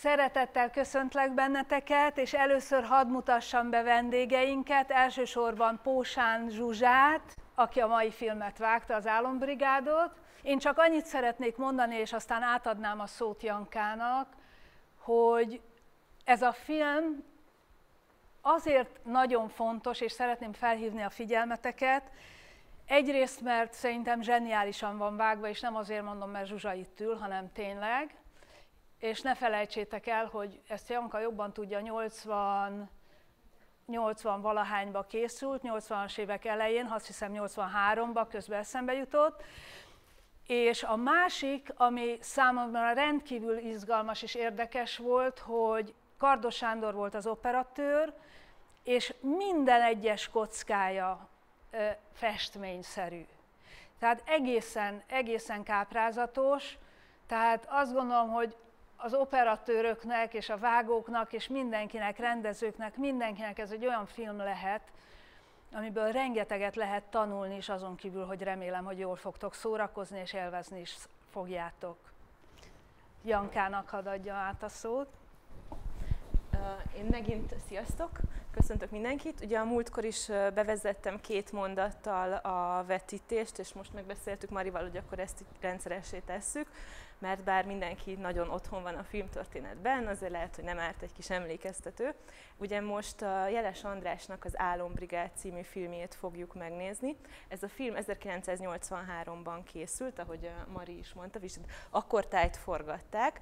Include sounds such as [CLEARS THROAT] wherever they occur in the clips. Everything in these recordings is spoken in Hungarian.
Szeretettel köszöntlek benneteket, és először hadd mutassam be vendégeinket, elsősorban Pósán Zsuzsát, aki a mai filmet vágta, az Álombrigádot. Én csak annyit szeretnék mondani, és aztán átadnám a szót Jankának, hogy ez a film azért nagyon fontos, és szeretném felhívni a figyelmeteket, egyrészt, mert szerintem zseniálisan van vágva, és nem azért mondom, mert Zsuzsa itt ül, hanem tényleg, és ne felejtsétek el, hogy ezt Janka jobban tudja, 80, 80 valahányba készült, 80-as évek elején, azt hiszem 83-ba közben eszembe jutott, és a másik, ami számomra rendkívül izgalmas és érdekes volt, hogy Kardos Sándor volt az operatőr, és minden egyes kockája festményszerű. Tehát egészen, egészen káprázatos, tehát azt gondolom, hogy az operatőröknek és a vágóknak és mindenkinek, rendezőknek, mindenkinek ez egy olyan film lehet, amiből rengeteget lehet tanulni, és azon kívül, hogy remélem, hogy jól fogtok szórakozni, és élvezni is fogjátok. Jankának hadd adja át a szót. Én megint, sziasztok! Köszöntök mindenkit. Ugye a múltkor is bevezettem két mondattal a vetítést, és most megbeszéltük Marival, hogy akkor ezt rendszeressé tesszük mert bár mindenki nagyon otthon van a filmtörténetben, azért lehet, hogy nem árt egy kis emlékeztető. Ugye most a Jeles Andrásnak az Álombrigád című filmjét fogjuk megnézni. Ez a film 1983-ban készült, ahogy Mari is mondta, és akkor tájt forgatták.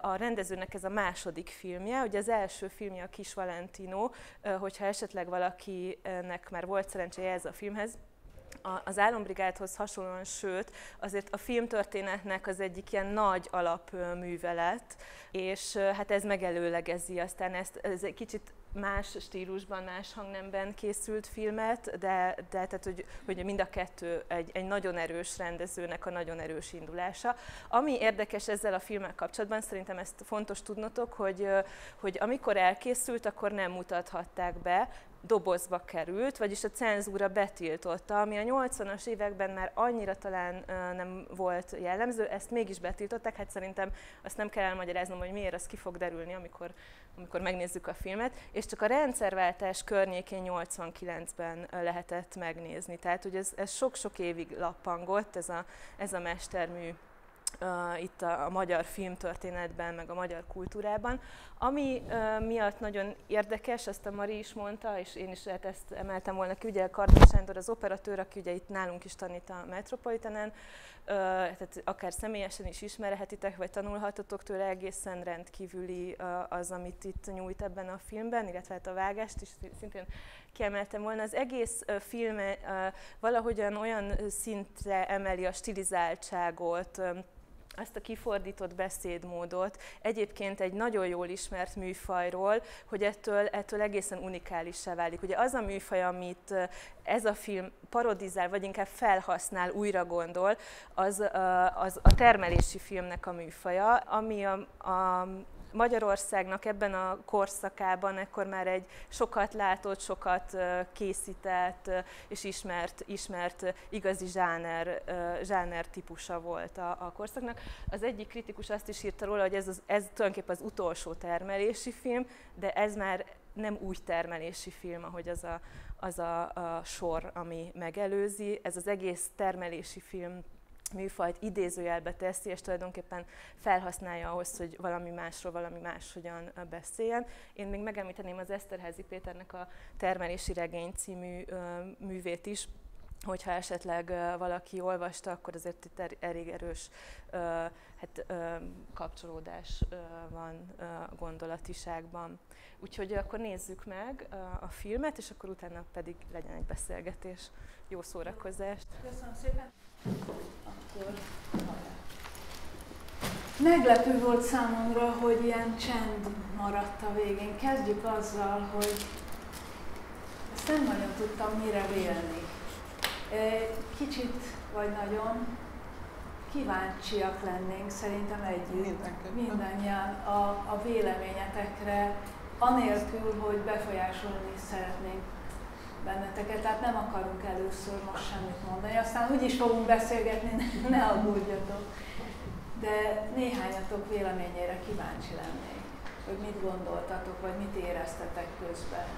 A rendezőnek ez a második filmje, ugye az első filmje a Kis Valentino, hogyha esetleg valakinek már volt szerencséje ez a filmhez, az álombrigádhoz hasonlóan, sőt, azért a filmtörténetnek az egyik ilyen nagy alapművelet, és hát ez megelőlegezi aztán ezt, ez egy kicsit más stílusban, más hangnemben készült filmet, de, de tehát, hogy, hogy mind a kettő egy, egy nagyon erős rendezőnek a nagyon erős indulása. Ami érdekes ezzel a filmmel kapcsolatban, szerintem ezt fontos tudnotok, hogy, hogy amikor elkészült, akkor nem mutathatták be, dobozba került, vagyis a cenzúra betiltotta, ami a 80-as években már annyira talán nem volt jellemző, ezt mégis betiltották, hát szerintem azt nem kell elmagyaráznom, hogy miért, az ki fog derülni, amikor, amikor megnézzük a filmet, és csak a rendszerváltás környékén 89-ben lehetett megnézni. Tehát, hogy ez, ez sok-sok évig lappangott, ez a, ez a mestermű uh, itt a, a magyar filmtörténetben, meg a magyar kultúrában. Ami uh, miatt nagyon érdekes, azt a Mari is mondta, és én is hát ezt emeltem volna ki, ugye Kardos Sándor az operatőr, aki ugye itt nálunk is tanít a Metropolitanen, uh, tehát akár személyesen is ismerhetitek, vagy tanulhatotok tőle, egészen rendkívüli uh, az, amit itt nyújt ebben a filmben, illetve hát a vágást is szintén kiemeltem volna. Az egész uh, film uh, valahogyan olyan szintre emeli a stilizáltságot, um, ezt a kifordított beszédmódot egyébként egy nagyon jól ismert műfajról, hogy ettől, ettől egészen unikálissá válik. Ugye az a műfaj, amit ez a film parodizál, vagy inkább felhasznál, újra gondol, az, az a termelési filmnek a műfaja, ami a, a Magyarországnak ebben a korszakában ekkor már egy sokat látott, sokat készített és ismert, ismert igazi zsáner, zsáner típusa volt a, a korszaknak. Az egyik kritikus azt is írta róla, hogy ez, az, ez tulajdonképpen az utolsó termelési film, de ez már nem úgy termelési film, ahogy az a, az a, a sor, ami megelőzi. Ez az egész termelési film műfajt idézőjelbe teszi, és tulajdonképpen felhasználja ahhoz, hogy valami másról, valami máshogyan beszéljen. Én még megemlíteném az Eszterházi Péternek a Termelési Regény című művét is, hogyha esetleg valaki olvasta, akkor azért itt er-, elég erős hát, kapcsolódás van a gondolatiságban. Úgyhogy akkor nézzük meg a filmet, és akkor utána pedig legyen egy beszélgetés. Jó szórakozást! Köszönöm szépen! Akkor Meglepő volt számomra, hogy ilyen csend maradt a végén. Kezdjük azzal, hogy ezt nem nagyon tudtam mire vélni. Kicsit vagy nagyon kíváncsiak lennénk szerintem együtt, mindannyian a, a véleményetekre, anélkül, hogy befolyásolni szeretnénk benneteket, tehát nem akarunk először most semmit mondani, aztán úgy is fogunk beszélgetni, [LAUGHS] ne, ne aggódjatok. De néhányatok véleményére kíváncsi lennék. hogy mit gondoltatok, vagy mit éreztetek közben.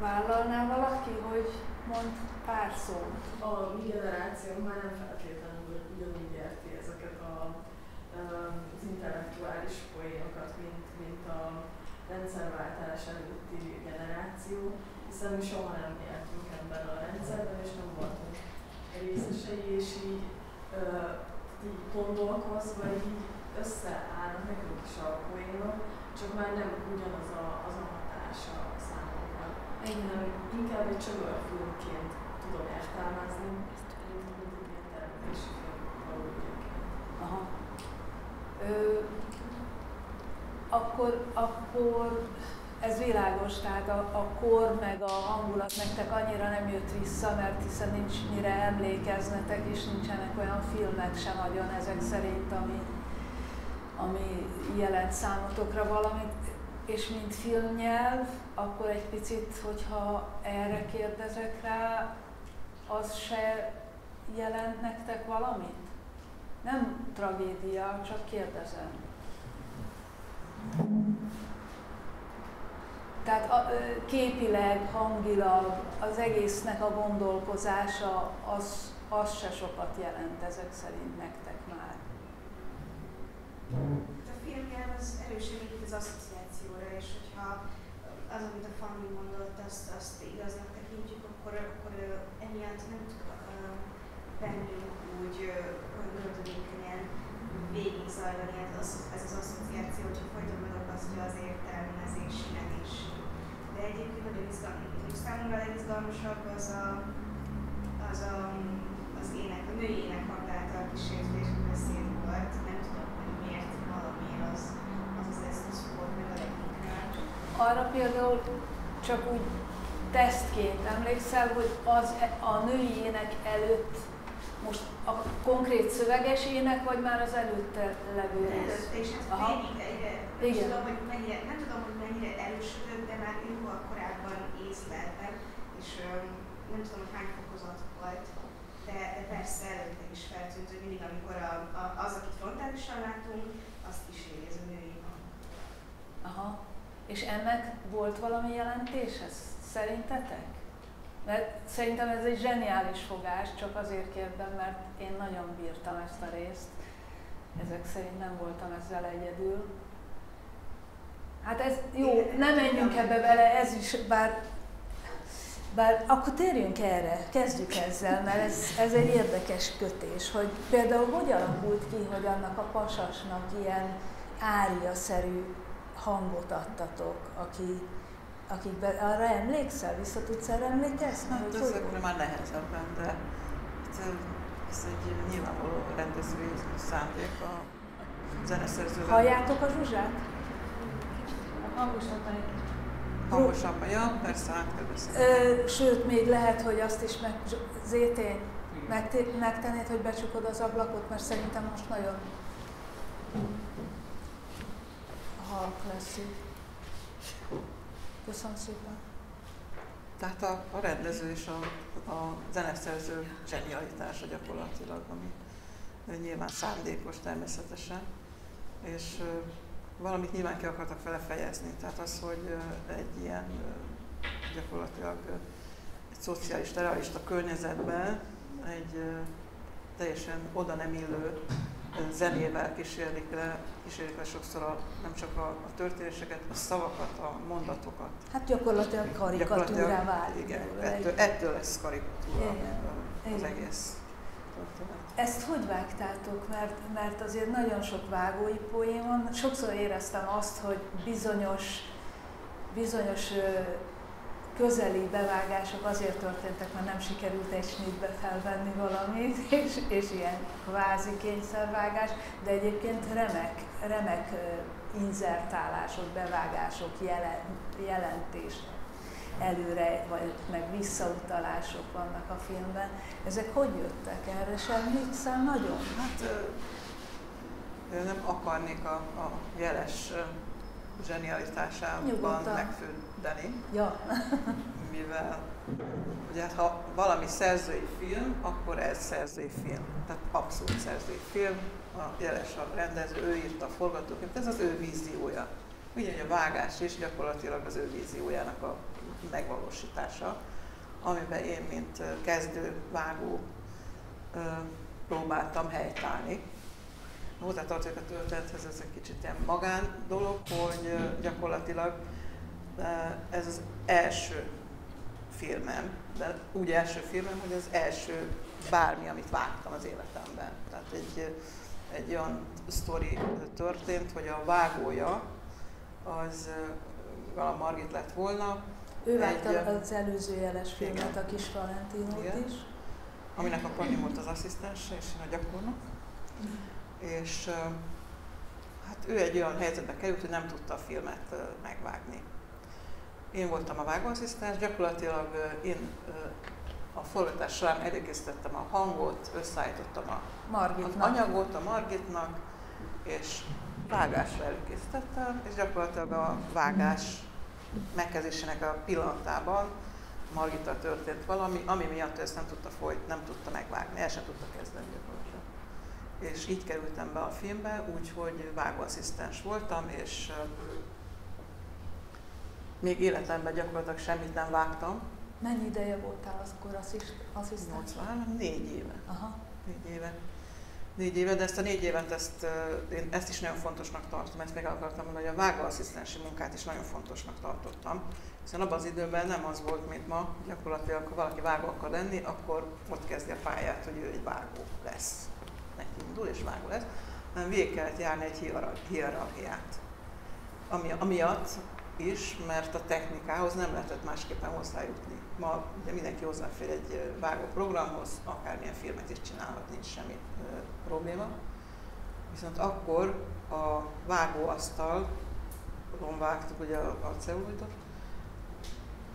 Vállalná valaki, hogy mond pár szót? A mi generáció már nem feltétlenül ugyanúgy érti ezeket a, az intellektuális poénokat, mint, mint a rendszerváltás előtti generáció, hiszen mi soha nem éltünk ebben a rendszerben, és nem voltunk részesei, és így, uh, így gondolkozva így összeállnak nekünk is a poénok, csak már nem ugyanaz a, az a hatása számunkra. Én nem, inkább egy csögörfilmként tudom értelmezni, mint egy ilyen tervezési Aha. Ö, akkor, akkor ez világos, tehát a, a kor meg a hangulat nektek annyira nem jött vissza, mert hiszen nincs mire emlékeznetek, és nincsenek olyan filmek sem nagyon ezek szerint, ami, ami jelent számotokra valamit. És mint filmnyelv, akkor egy picit, hogyha erre kérdezek rá, az se jelent nektek valamit? Nem tragédia, csak kérdezem. Tehát a, képileg, hangilag az egésznek a gondolkozása az, az se sokat jelent ezek szerint nektek már. A filmnyelv az erősen az asszociációra, és hogyha az, amit a Fanny mondott, azt, azt igaznak tekintjük, akkor, akkor emiatt nem tud bennünk úgy gördülékenyen végig zajlani ez az, ez az asszociáció, hogyha folyton megakasztja az értelmezésinek is. De egyébként nagyon izgalmas. Számomra a legizgalmasabb az a, az, a, az ének, a női ének által kísértés beszéd volt. Nem tudom, hogy miért valamiért az az, az eszköz volt meg a leginkább. Arra például csak úgy tesztként emlékszel, hogy az e- a női ének előtt most a konkrét szöveges ének, vagy már az előtte levő rész? És ez Aha. végig egyre, nem Igen. tudom, hogy mennyire, nem tudom, hogy mennyire erősödött, de már jóval korábban észleltem, és um, nem tudom, hogy hány fokozat volt, de, de persze előtte is feltűnt, hogy mindig, amikor a, a, az, akit frontálisan látunk, azt is ez a női. Aha. És ennek volt valami jelentése szerintetek? Mert szerintem ez egy zseniális fogás, csak azért kérdem, mert én nagyon bírtam ezt a részt. Ezek szerint nem voltam ezzel egyedül. Hát ez jó, nem menjünk ebbe bele, ez is, bár, bár akkor térjünk erre, kezdjük ezzel, mert ez, ez egy érdekes kötés, hogy például hogy alakult ki, hogy annak a pasasnak ilyen ária-szerű hangot adtatok, aki akikben, arra emlékszel, vissza tudsz erre emlékezni? Hát hogy ezekre már nehezebben, de hát, ez egy nyilvánvaló rendezői szándék a zeneszerzővel. Halljátok a Zsuzsát? Hangosabban. Hangosabban, ja, persze, át kell beszélni. Sőt, még lehet, hogy azt is meg, ZT, megtennéd, hogy becsukod az ablakot, mert szerintem most nagyon így. Köszönöm szépen. Tehát a, a rendező és a, a zeneszerző zsenialitása gyakorlatilag, ami nyilván szándékos természetesen, és valamit nyilván ki akartak vele fejezni. Tehát az, hogy egy ilyen gyakorlatilag egy szociális, realista környezetben egy teljesen oda nem illő zenével kísérlik le, kísérlik le sokszor a, nem csak a, a történéseket, a szavakat, a mondatokat. Hát gyakorlatilag karikatúrá válik. Igen, ettől, ettől lesz karikatúra igen. az igen. egész. Ezt hogy vágtátok? Mert, mert azért nagyon sok vágói poén van. Sokszor éreztem azt, hogy bizonyos, bizonyos közeli bevágások azért történtek, mert nem sikerült egy snitbe felvenni valamit, [LAUGHS] és, és ilyen kvázi kényszervágás, de egyébként remek, remek inzertálások, bevágások, jelen, jelentések előre, vagy meg visszautalások vannak a filmben. Ezek hogy jöttek erre? Sem emlékszem nagyon? Hát nem akarnék a, a jeles zsenialitásában Nyugodtan. Megfürdeni. Ja. [LAUGHS] mivel ugye ha valami szerzői film, akkor ez szerzői film. Tehát abszolút szerzői film, a jeles a rendező, ő írta a forgatókönyvet, ez az ő víziója. Ugyanúgy a vágás is gyakorlatilag az ő víziójának a megvalósítása, amiben én, mint kezdő vágó próbáltam helytállni. Hozzátartozik a történethez, ez egy kicsit ilyen magán dolog, hogy gyakorlatilag ez az első filmem, de úgy első filmem, hogy az első bármi, amit vágtam az életemben. Tehát egy, egy olyan sztori történt, hogy a vágója az Gala Margit lett volna. Ő vágta az előző jeles filmet, a kis Valentinót is. Aminek a Pani volt az asszisztense, és én a gyakornok. És hát ő egy olyan helyzetbe került, hogy nem tudta a filmet megvágni. Én voltam a vágóasszisztens, gyakorlatilag én a forgatás során előkészítettem a hangot, összeállítottam a, az anyagot a Margitnak, és vágásra előkészítettem, és gyakorlatilag a vágás megkezdésének a pillanatában Margittal történt valami, ami miatt ezt nem tudta folyt, nem tudta megvágni, el sem tudta kezdeni gyakorlatilag. És így kerültem be a filmbe, úgyhogy vágóasszisztens voltam, és még életemben gyakorlatilag semmit nem vágtam. Mennyi ideje voltál az akkor asszisztens? 80, négy éve. Aha. Négy éve. Négy éve, de ezt a négy évet, ezt, én ezt is nagyon fontosnak tartom, ezt meg akartam mondani, hogy a vágóasszisztensi munkát is nagyon fontosnak tartottam. Hiszen abban az időben nem az volt, mint ma, gyakorlatilag ha valaki vágó akar lenni, akkor ott kezdi a pályát, hogy ő egy vágó lesz. Neki indul és vágó lesz, hanem végig kellett járni egy hierarchiát. Ami, amiatt is, mert a technikához nem lehetett másképpen hozzájutni. Ma ugye mindenki hozzáfér egy vágó programhoz, akármilyen filmet is csinálhat, nincs semmi ö, probléma. Viszont akkor a vágóasztal, vágtuk ugye a, a cellulitot,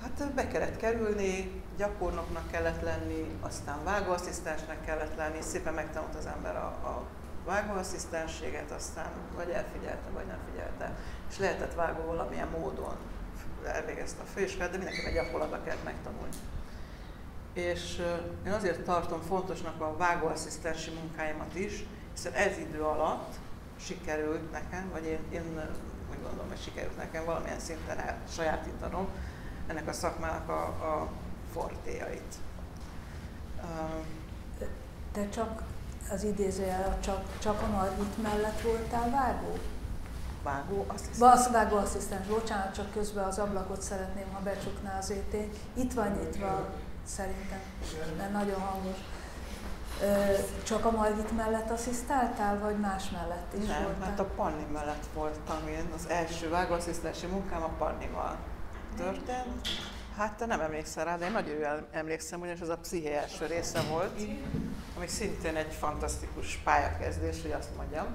hát be kellett kerülni, gyakornoknak kellett lenni, aztán vágóasszisztensnek kellett lenni, szépen megtanult az ember a, a vágóasszisztenséget, aztán vagy elfigyelte, vagy nem figyelte és lehetett vágó valamilyen módon elvégezte a főiskolát, de mindenki egy gyakorlatba kellett megtanulni. És én azért tartom fontosnak a vágóasszisztensi munkáimat is, hiszen ez idő alatt sikerült nekem, vagy én, én úgy gondolom, hogy sikerült nekem valamilyen szinten elsajátítanom ennek a szakmának a, a fortéjait. Te csak az idézőjel csak, csak a Margit mellett voltál vágó? vágó asszisztens. Vágó asszisztens, bocsánat, csak közben az ablakot szeretném, ha becsukná az étén. Itt van nyitva, szerintem, mert nagyon hangos. Csak a Margit mellett asszisztáltál, vagy más mellett is Nem, voltál? mert a Panni mellett voltam én. Az első vágóasszisztensi munkám a Pannival történt. Hát te nem emlékszel rá, de én nagyon jól emlékszem, ugyanis az a psziché első része volt, ami szintén egy fantasztikus pályakezdés, hogy azt mondjam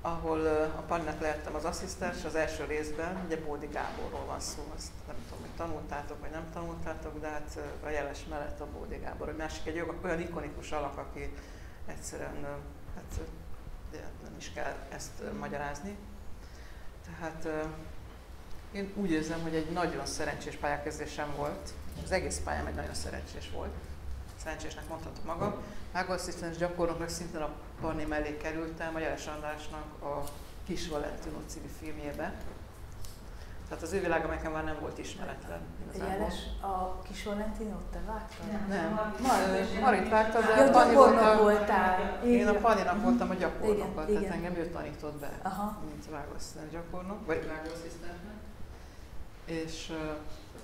ahol a Pannak lehettem az asszisztens az első részben, ugye Bódi Gáborról van szó, azt nem tudom, hogy tanultátok vagy nem tanultátok, de hát a jeles mellett a Bódi Gábor, hogy másik egy olyan ikonikus alak, aki egyszerűen hát, nem is kell ezt magyarázni. Tehát én úgy érzem, hogy egy nagyon szerencsés pályakezdésem volt, az egész pályám egy nagyon szerencsés volt, szerencsésnek mondhatom magam. Vágóasszisztens gyakornoknak szintén a Barni mellé kerültem, a Jeles Andrásnak a Kis Valentino című filmjébe. Tehát az ő világa nekem már nem volt ismeretlen. Igazából. Jeles, a Kis Valentinót te vágtad? Nem. nem. Marit vágtad, de ja, Pani volt a, voltál. Én a Paninak voltam a gyakornok, tehát igen. engem ő tanított be, Aha. mint vágóasszisztens gyakornok, vagy vágóasszisztensnek. És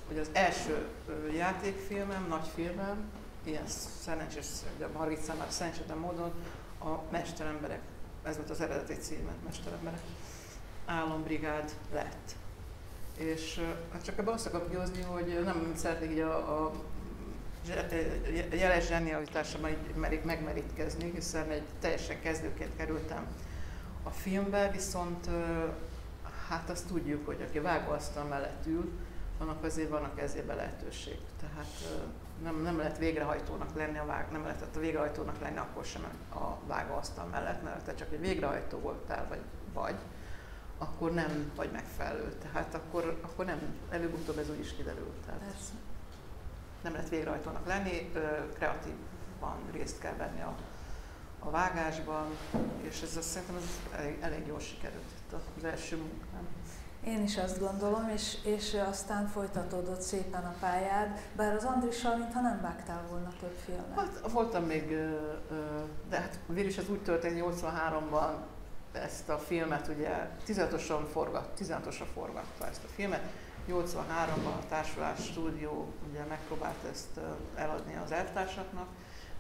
hogy az első játékfilmem, nagy filmem, ilyen szerencsés, a Margit számára szerencsétlen módon a mesteremberek, ez volt az eredeti címe, mesteremberek, állambrigád lett. És hát csak ebben azt akarok kihozni, hogy nem szeretnék így a, a jeles zsenialitásomban így merik megmerítkezni, hiszen egy teljesen kezdőként kerültem a filmbe, viszont hát azt tudjuk, hogy aki vágóasztal mellett ül, annak azért van a kezébe lehetőség. Tehát nem, nem lehet végrehajtónak lenni, a vág, nem lehetett a végrehajtónak lenni akkor sem a vágóasztal mellett, mert te csak egy végrehajtó voltál, vagy, vagy akkor nem vagy megfelelő. Tehát akkor, akkor nem, előbb-utóbb ez úgy is kiderült. Tehát Persze. nem lehet végrehajtónak lenni, kreatívan részt kell venni a, a vágásban, és ez azt szerintem ez elég, elég jól sikerült itt az első. Én is azt gondolom, és, és aztán folytatódott szépen a pályád, bár az Andrissal, mintha nem vágtál volna több filmet. Hát voltam még, de hát végül is ez úgy történt 83-ban, ezt a filmet ugye 16-osan forgat, 16-osra forgatta ezt a filmet. 83-ban a Társulás stúdió ugye megpróbált ezt eladni az elvtársaknak,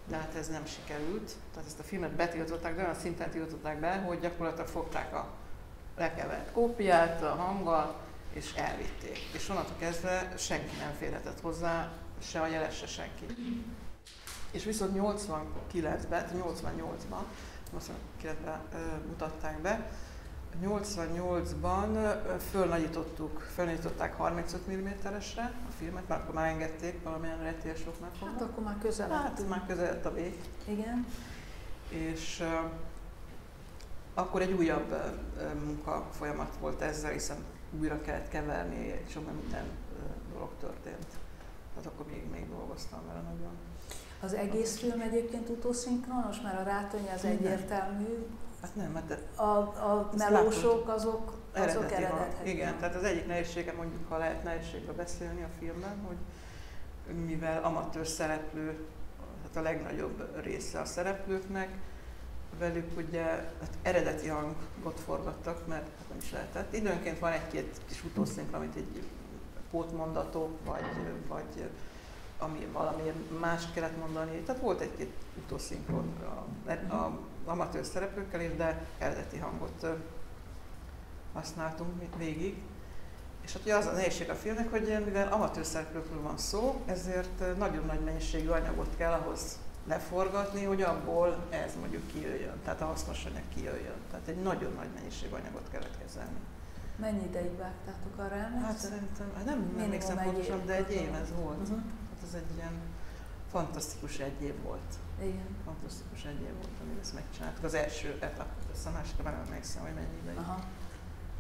de hát ez nem sikerült. Tehát ezt a filmet betiltották, de olyan szinten tiltották be, hogy gyakorlatilag fogták a lekevert kópiát a hanggal, és elvitték. És onnantól kezdve senki nem férhetett hozzá, se a jeles, se senki. És viszont 89-ben, 88-ban 89-ben mutatták be. 88-ban fölnagyítottuk, fölnagyították 35 mm-esre a filmet, mert akkor már engedték valamilyen retélyes oknál Hát akkor már közel Hát már közel a vég. Igen. És akkor egy újabb munka folyamat volt ezzel, hiszen újra kellett keverni, egy sok minden dolog történt. Tehát akkor még, még dolgoztam vele nagyon. Az egész film egyébként utószinkronos, mert a rátöny az egyértelmű. Hát nem, mert a, a melósok azok, azok eredetiek. Igen, tehát az egyik nehézsége, mondjuk ha lehet nehézségről beszélni a filmben, hogy mivel amatőr szereplő, hát a legnagyobb része a szereplőknek, velük ugye hát eredeti hangot forgattak, mert hát nem is lehetett. Időnként van egy-két kis utószinkron, amit egy pótmondatok, vagy, vagy ami valamiért más kellett mondani. Tehát volt egy-két utószinkron a, a amatőr szereplőkkel is, de eredeti hangot használtunk végig. És hát ugye az a nehézség a filmnek, hogy mivel amatőr szereplőkről van szó, ezért nagyon nagy mennyiségű anyagot kell ahhoz leforgatni, hogy abból ez mondjuk kijöjjön, tehát a hasznos anyag kijöjjön. Tehát egy nagyon nagy mennyiségű anyagot kellett kezelni. Mennyi ideig vágtátok arra Hát szerintem, hát nem emlékszem pontosan, de egy év ez volt. Uh-huh ez egy ilyen fantasztikus egy év volt. Igen. Fantasztikus egy év volt, amíg ezt megcsináltuk. Az első etap, a másikra nem emlékszem, hogy mennyi ideig, Aha.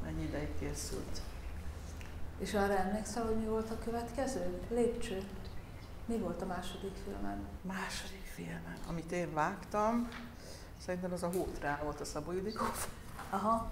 mennyi ideig készült. És arra emlékszel, hogy mi volt a következő? Lépcső. Mi volt a második filmen? Második filmen, amit én vágtam, szerintem az a Hótrál volt a Szabó Judikó. Aha.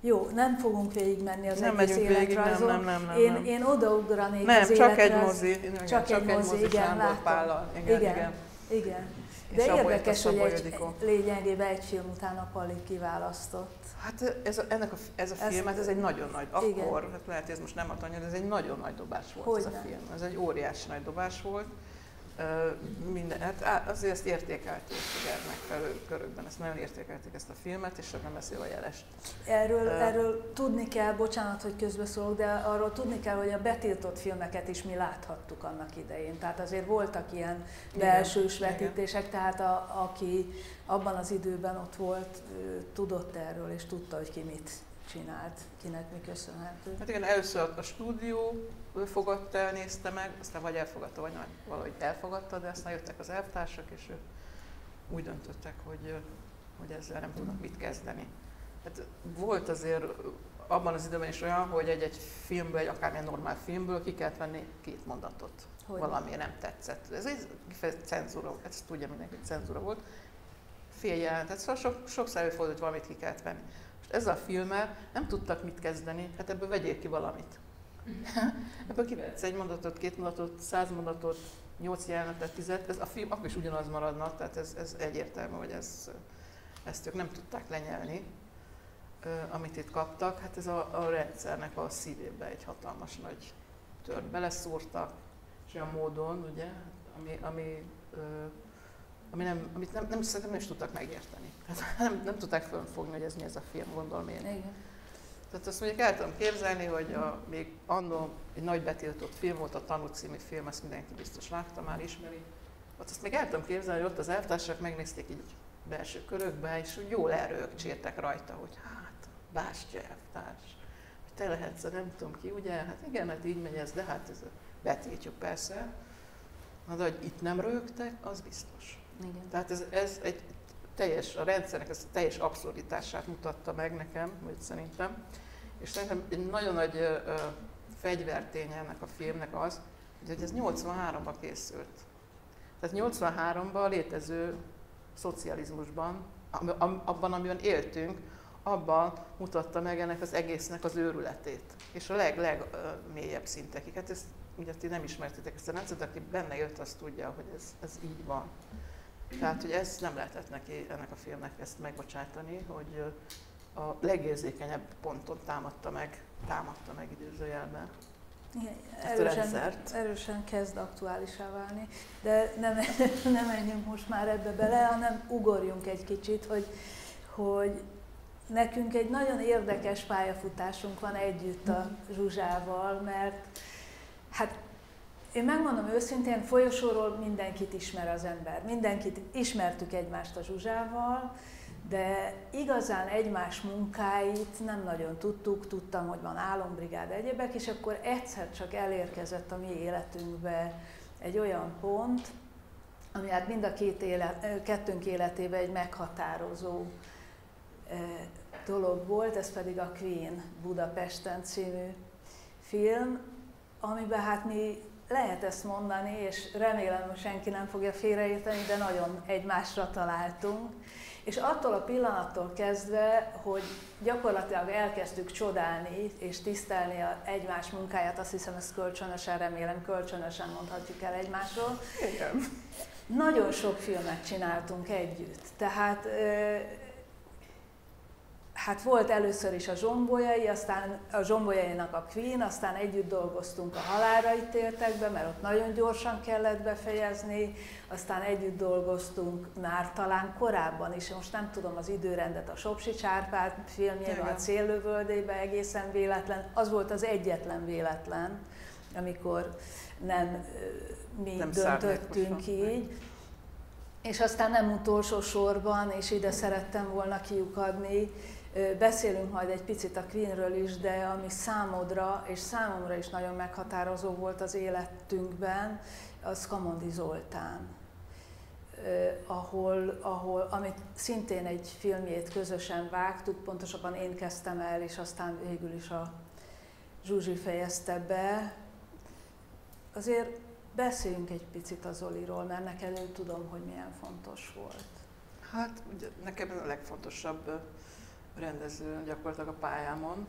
Jó, nem fogunk végigmenni az nem egész életrajzon. Nem, nem, nem, nem, én, én odaugranék nem, az csak egy mozi. Igen, csak, csak egy mozi, igen, látom. Igen, igen. igen. igen. De És érdekes, hogy egy, lényegében egy film után a Pali kiválasztott. Hát ez a, ennek a, ez a film, ez, ez egy nagyon nagy, akkor, hát lehet, hogy ez most nem a tanya, de ez egy nagyon nagy dobás volt hogy ez nem? a film. Ez egy óriási nagy dobás volt minden, hát azért ezt értékelték ugye, megfelelő körökben, ezt nagyon értékelték ezt a filmet, és nem beszél a jelest. Erről, uh, erről tudni kell, bocsánat, hogy közbeszólok, de arról tudni kell, hogy a betiltott filmeket is mi láthattuk annak idején. Tehát azért voltak ilyen belsős vetítések, igen. tehát a, aki abban az időben ott volt, tudott erről, és tudta, hogy ki mit csinált, kinek mi köszönhető. Hát igen, először a stúdió fogadta el, nézte meg, aztán vagy elfogadta, vagy valahogy elfogadta, de aztán jöttek az elvtársak, és ők úgy döntöttek, hogy, hogy ezzel nem tudnak mit kezdeni. Hát volt azért abban az időben is olyan, hogy egy-egy filmből, egy akármilyen normál filmből ki kellett venni két mondatot. Hogy? Valami nem tetszett. Ez egy cenzúra, ezt tudja mindenki, cenzúra volt. Fél jelentet, szóval sok, sokszor előfordult, hogy valamit ki kellett venni. Most ezzel a filmmel nem tudtak mit kezdeni, hát ebből vegyék ki valamit. [LAUGHS] Ebből kivetsz egy mondatot, két mondatot, száz mondatot, nyolc jelenetet, tizet, ez a film akkor is ugyanaz maradna, tehát ez, ez egyértelmű, hogy ez, ezt ők nem tudták lenyelni, amit itt kaptak. Hát ez a, a rendszernek a szívébe egy hatalmas nagy tört beleszúrtak, és olyan módon, ugye, ami, ami, ami nem, amit nem, nem, szerintem nem is tudtak megérteni. Tehát [LAUGHS] nem, nem tudták fölfogni, hogy ez mi ez a film, gondolom én. Igen. Tehát azt mondjuk el tudom képzelni, hogy a, még annó egy nagy betiltott film volt, a Tanú című film, ezt mindenki biztos látta, már ismeri. Ott azt még el tudom képzelni, hogy ott az elvtársak megnézték így belső körökbe, és úgy jól elrögcsértek rajta, hogy hát, Bástya elvtárs, hogy te lehetsz, nem tudom ki, ugye? Hát igen, hát így megy ez, de hát ez betiltjuk persze. Na, de hogy itt nem rögtek, az biztos. Igen. Tehát ez, ez egy teljes, a rendszernek ez a teljes abszurditását mutatta meg nekem, vagy szerintem. És szerintem egy nagyon nagy ö, fegyvertény ennek a filmnek az, hogy ez 83-ban készült. Tehát 83-ban létező szocializmusban, abban, amiben éltünk, abban mutatta meg ennek az egésznek az őrületét. És a leg, legmélyebb szintekig. Hát ezt ugye ti nem ismertétek ezt a rendszert, aki benne jött, az tudja, hogy ez, ez így van. Tehát, hogy ezt nem lehetett neki, ennek a filmnek ezt megbocsátani, hogy a legérzékenyebb ponton támadta meg, támadta meg időzőjelben. Igen, erősen, erősen kezd aktuálisá válni, de nem, [LAUGHS] nem menjünk most már ebbe bele, hanem ugorjunk egy kicsit, hogy, hogy nekünk egy nagyon érdekes pályafutásunk van együtt a Zsuzsával, mert hát én megmondom őszintén, folyosóról mindenkit ismer az ember. Mindenkit ismertük egymást a Zsuzsával, de igazán egymás munkáit nem nagyon tudtuk, tudtam, hogy van álombrigád egyebek, és akkor egyszer csak elérkezett a mi életünkbe egy olyan pont, ami hát mind a két élet, kettőnk életében egy meghatározó dolog volt, ez pedig a Queen Budapesten című film, amiben hát mi lehet ezt mondani, és remélem, hogy senki nem fogja félreérteni, de nagyon egymásra találtunk. És attól a pillanattól kezdve, hogy gyakorlatilag elkezdtük csodálni és tisztelni a egymás munkáját, azt hiszem ezt kölcsönösen, remélem kölcsönösen mondhatjuk el egymásról. Igen. Nagyon sok filmet csináltunk együtt. Tehát hát volt először is a zsombolyai, aztán a zsombolyainak a Queen, aztán együtt dolgoztunk a halálra ítéltekbe, mert ott nagyon gyorsan kellett befejezni, aztán együtt dolgoztunk már talán korábban is, most nem tudom az időrendet, a Sopsi Csárpát filmjében, a Céllövöldébe egészen véletlen, az volt az egyetlen véletlen, amikor nem mi nem döntöttünk így. És aztán nem utolsó sorban, és ide szerettem volna kiukadni, Beszélünk majd egy picit a Queenről is, de ami számodra és számomra is nagyon meghatározó volt az életünkben, az Kamondi Zoltán. Ahol, ahol, amit szintén egy filmjét közösen vágtuk, pontosabban én kezdtem el, és aztán végül is a Zsuzsi fejezte be. Azért beszéljünk egy picit az Zoliról, mert neked én tudom, hogy milyen fontos volt. Hát ugye nekem a legfontosabb rendező gyakorlatilag a pályámon.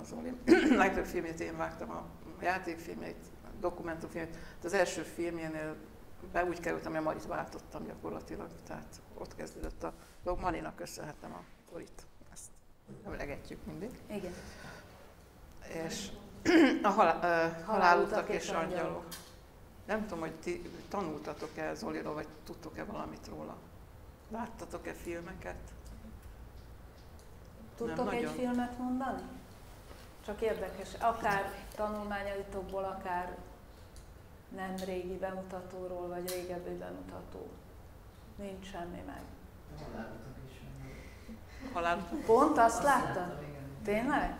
Az Oli [CLEARS THROAT] legtöbb filmét én vágtam, a játékfilmjét, a dokumentumfilmét. De az első filmjénél be úgy kerültem, hogy a Marit váltottam gyakorlatilag, tehát ott kezdődött a dolog. Marinak köszönhetem a Torit, ezt emlegetjük mindig. Igen. És [CLEARS THROAT] a halál, uh, halálutak és, és angyalok. Nem tudom, hogy ti tanultatok-e Zoliról, vagy tudtok-e valamit róla? Láttatok-e filmeket? Tudtok egy filmet mondani? Csak érdekes, akár tanulmányaitokból, akár nem régi bemutatóról, vagy régebbi bemutató. Nincs semmi meg. Halálutak Pont azt láttad? Tényleg?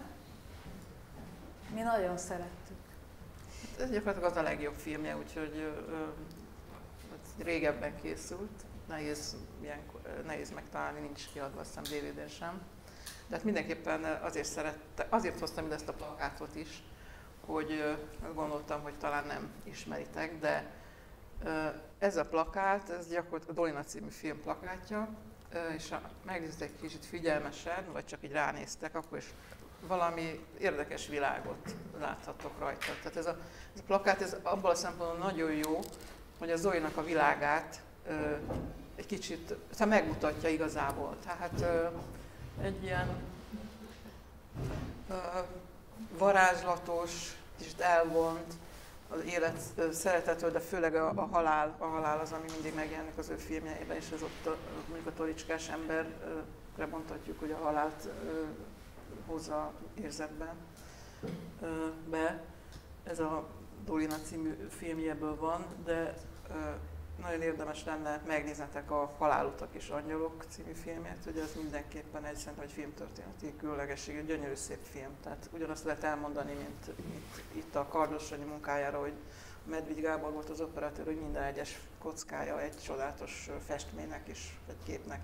Mi nagyon szerettük. Hát ez gyakorlatilag az a legjobb filmje, úgyhogy ö, ö, régebben készült. Nehéz, ilyen, nehéz megtalálni, nincs kiadva, azt hiszem DVD-n sem. De hát mindenképpen azért szerette, azért hoztam ide ezt a plakátot is, hogy gondoltam, hogy talán nem ismeritek, de ez a plakát, ez gyakorlatilag a Dolina című film plakátja, és ha megnéztek kicsit figyelmesen, vagy csak így ránéztek, akkor is valami érdekes világot láthattok rajta. Tehát ez a, ez a plakát ez abban a szempontból nagyon jó, hogy a Zolinak a világát egy kicsit tehát megmutatja igazából. Tehát egy ilyen uh, varázslatos, kicsit elvont, az élet szeretetről, de főleg a, a, halál, a halál az, ami mindig megjelenik az ő filmjeiben, és ez ott a, mondjuk a tolicskás emberre mondhatjuk, hogy a halált uh, hozza érzetben uh, be. Ez a Dolina című filmjéből van, de uh, nagyon érdemes lenne megnéznetek a Halálutak és Angyalok című filmjét, hogy ez mindenképpen egy szerintem egy filmtörténeti különlegességű, gyönyörű szép film. Tehát ugyanazt lehet elmondani, mint, mint itt a Kardosonyi munkájára, hogy Medvigy Gábor volt az operatőr, hogy minden egyes kockája egy csodálatos festménynek és egy képnek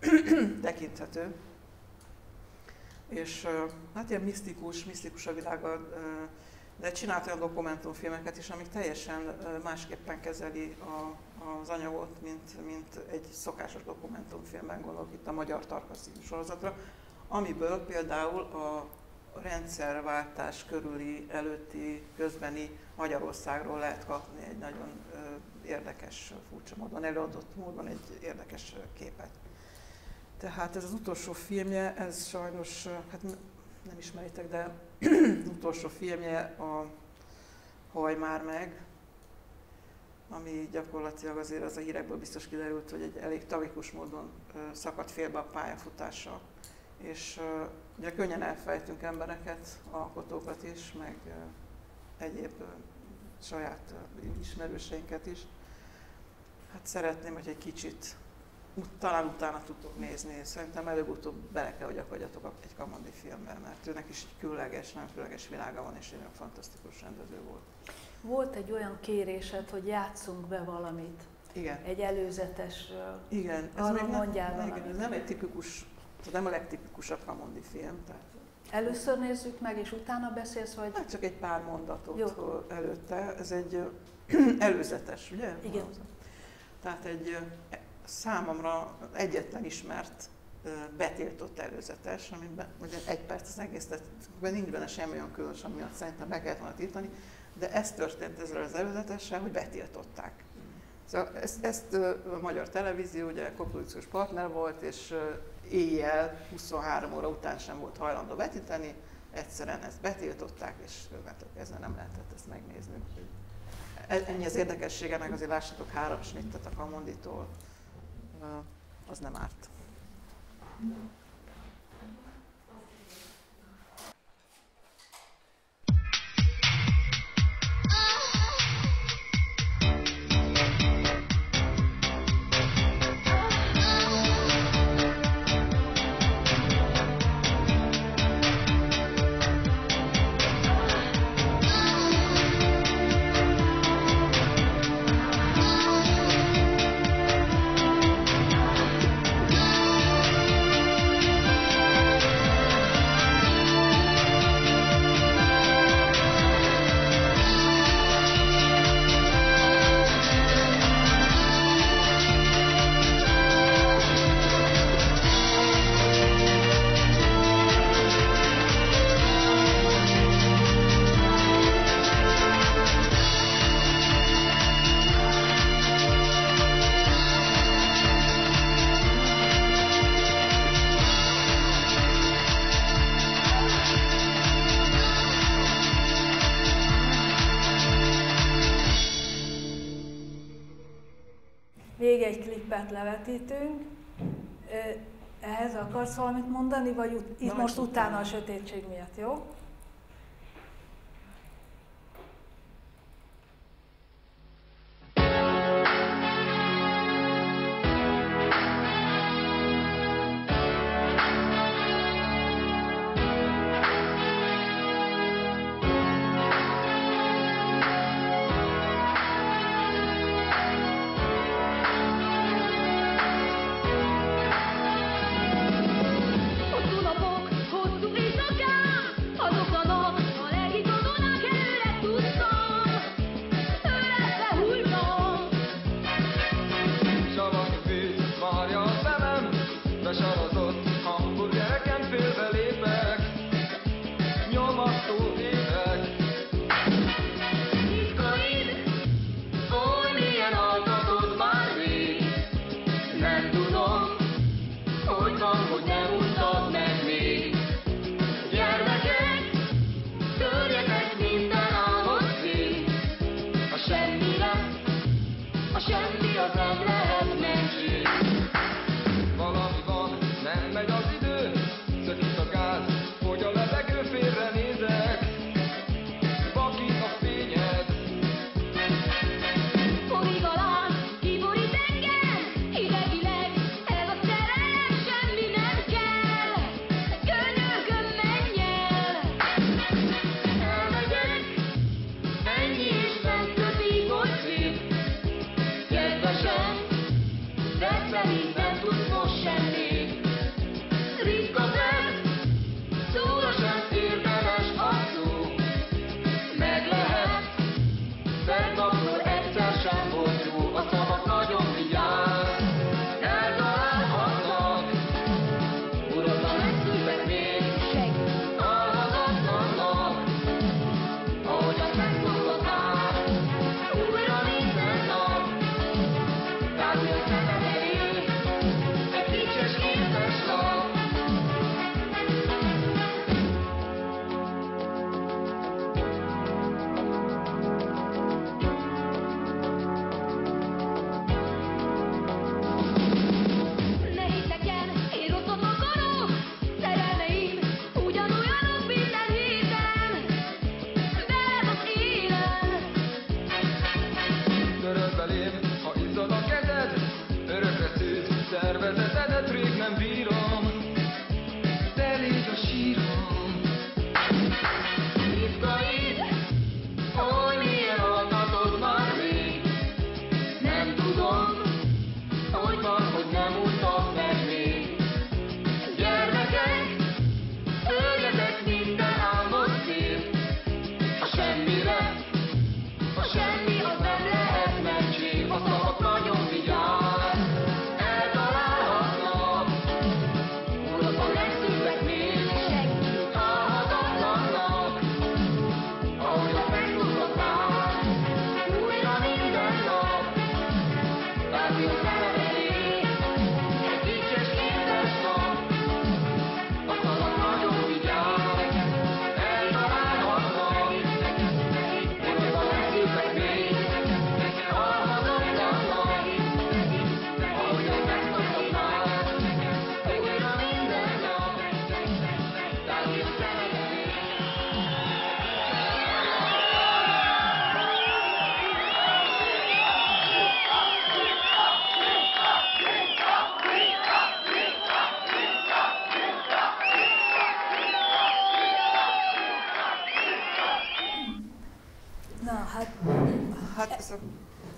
[CLEARS THROAT] tekinthető. És hát ilyen misztikus, misztikus a világa, de csinált olyan dokumentumfilmeket is, amik teljesen másképpen kezeli a, az anyagot, mint, mint egy szokásos dokumentumfilmben, gondolok itt a Magyar Tarka sorozatra, amiből például a rendszerváltás körüli, előtti, közbeni Magyarországról lehet kapni egy nagyon érdekes, furcsa módon, előadott módon egy érdekes képet. Tehát ez az utolsó filmje, ez sajnos, hát nem ismeritek, de [CLEARS THROAT] utolsó filmje a Haj már meg, ami gyakorlatilag azért az a hírekből biztos kiderült, hogy egy elég tragikus módon szakadt félbe a pályafutása. És ugye könnyen elfejtünk embereket, alkotókat is, meg egyéb saját ismerőseinket is. Hát szeretném, hogy egy kicsit talán utána tudtok nézni, szerintem előbb-utóbb bele kell, hogy akadjatok egy kamandi filmben, mert őnek is egy különleges, nem különleges világa van, és egy olyan fantasztikus rendező volt. Volt egy olyan kérésed, hogy játszunk be valamit. Igen. Egy előzetesről. Igen. Ez Arról mondjál nem, ez nem egy tipikus, nem a legtipikusabb Kamondi film. Tehát Először nézzük meg, és utána beszélsz, vagy? Hát csak egy pár mondatot Jó. előtte. Ez egy [CLEARS THROAT] előzetes, ugye? Igen. Tehát egy számomra egyetlen ismert betiltott előzetes, amiben ugye egy perc az egész, tehát nincs benne semmi olyan különös, amiatt szerintem be kellett volna tiltani, de ez történt ezzel az előzetessel, hogy betiltották. Szóval ezt, ezt a magyar televízió ugye koprodukciós partner volt, és éjjel, 23 óra után sem volt hajlandó betíteni, egyszerűen ezt betiltották, és onnantól kezdve nem lehetett ezt megnézni. E, ennyi az érdekessége, meg azért lássatok három snittet a Kamonditól az nem árt. Levetítünk. Ehhez akarsz valamit mondani, vagy itt most utána a sötétség miatt, jó?